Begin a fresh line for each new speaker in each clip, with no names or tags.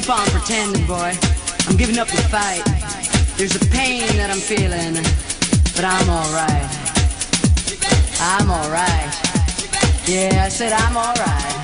keep on pretending, boy. I'm giving up the fight. There's a pain that I'm feeling, but I'm alright. I'm alright. Yeah, I said I'm alright.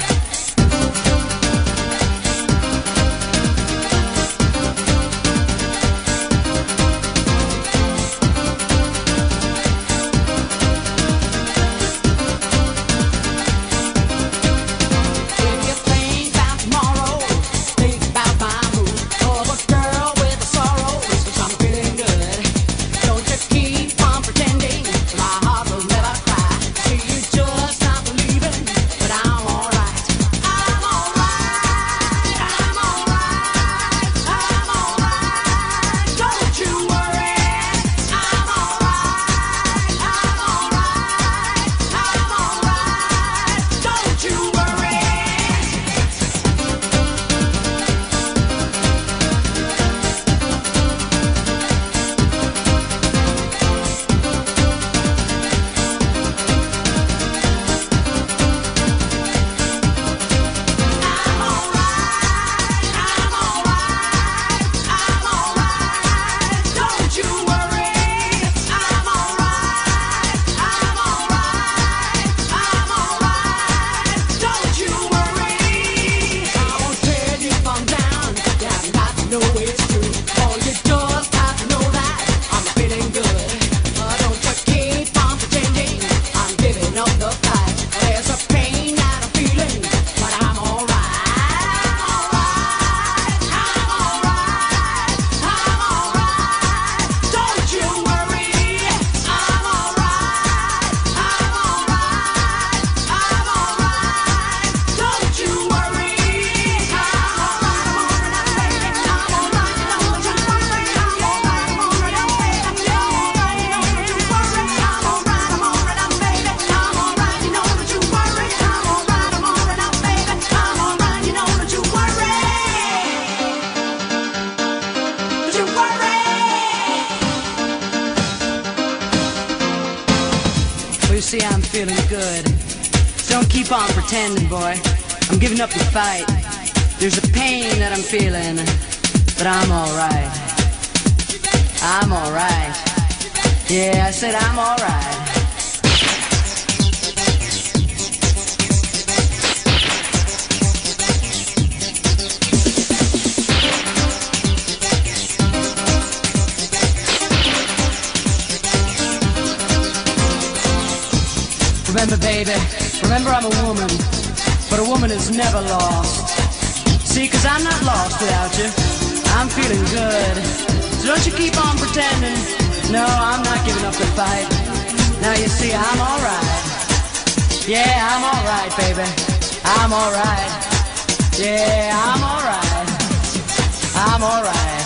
See, I'm feeling good. Don't keep on pretending, boy. I'm giving up the fight. There's a pain that I'm feeling, but I'm alright. I'm alright. Yeah, I said I'm alright. Remember, baby, remember I'm a woman, but a woman is never lost. See, cause I'm not lost without you. I'm feeling good. So don't you keep on pretending. No, I'm not giving up the fight. Now you see, I'm alright. Yeah, I'm alright, baby. I'm alright. Yeah, I'm alright. I'm alright.